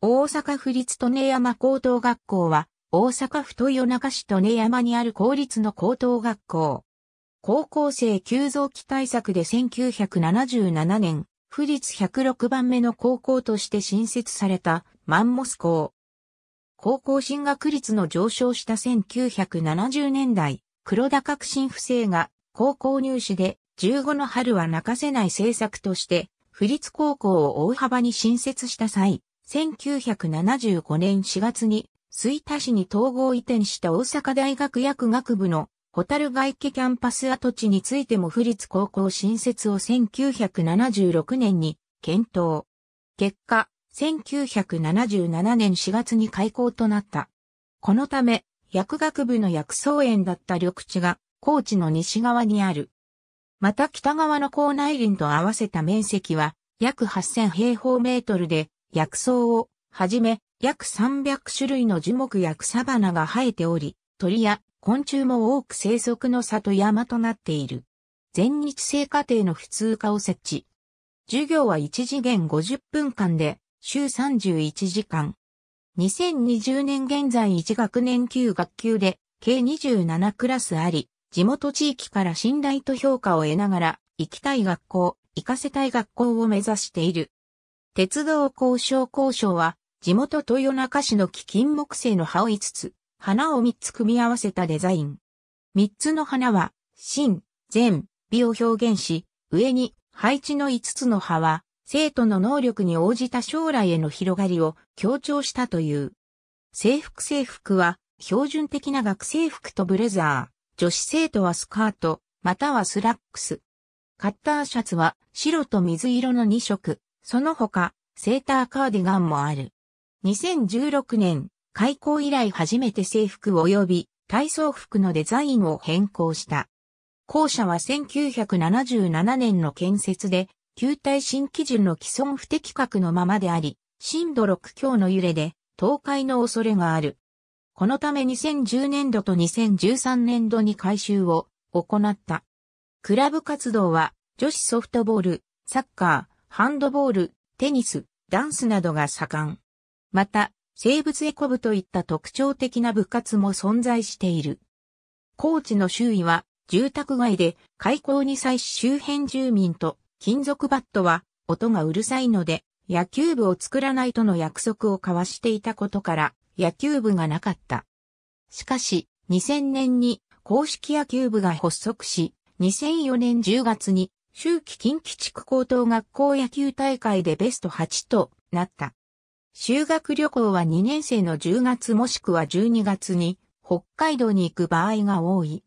大阪府立利根山高等学校は、大阪府豊中市利根山にある公立の高等学校。高校生急増期対策で1977年、府立106番目の高校として新設されたマンモス校。高校進学率の上昇した1970年代、黒田革新不正が高校入試で15の春は泣かせない政策として、府立高校を大幅に新設した際、1975年4月に、吹田市に統合移転した大阪大学薬学部のホタル外家キャンパス跡地についても府立高校新設を1976年に検討。結果、1977年4月に開校となった。このため、薬学部の薬草園だった緑地が高知の西側にある。また北側の校内林と合わせた面積は約8000平方メートルで薬草をはじめ約300種類の樹木や草花が生えており、鳥や昆虫も多く生息の里山となっている。全日制課程の普通科を設置。授業は1次元50分間で、週31時間。2020年現在1学年9学級で、計27クラスあり、地元地域から信頼と評価を得ながら、行きたい学校、行かせたい学校を目指している。鉄道校章校章は、地元豊中市の木金木犀の葉を5つ、花を3つ組み合わせたデザイン。3つの花は、真、善、美を表現し、上に配置の5つの葉は、生徒の能力に応じた将来への広がりを強調したという。制服制服は、標準的な学生服とブレザー、女子生徒はスカート、またはスラックス。カッターシャツは白と水色の2色、その他、セーターカーディガンもある。2016年、開校以来初めて制服及び体操服のデザインを変更した。校舎は1977年の建設で、球体新基準の既存不適格のままであり、震度6強の揺れで倒壊の恐れがある。このため2010年度と2013年度に改修を行った。クラブ活動は女子ソフトボール、サッカー、ハンドボール、テニス、ダンスなどが盛ん。また、生物エコ部といった特徴的な部活も存在している。高知の周囲は住宅街で開港に際し周辺住民と金属バットは音がうるさいので野球部を作らないとの約束を交わしていたことから野球部がなかった。しかし2000年に公式野球部が発足し2004年10月に秋季近畿地区高等学校野球大会でベスト8となった。修学旅行は2年生の10月もしくは12月に北海道に行く場合が多い。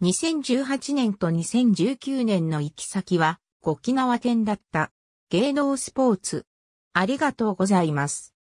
2018年と2019年の行き先は沖縄県だった。芸能スポーツ。ありがとうございます。